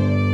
Bye.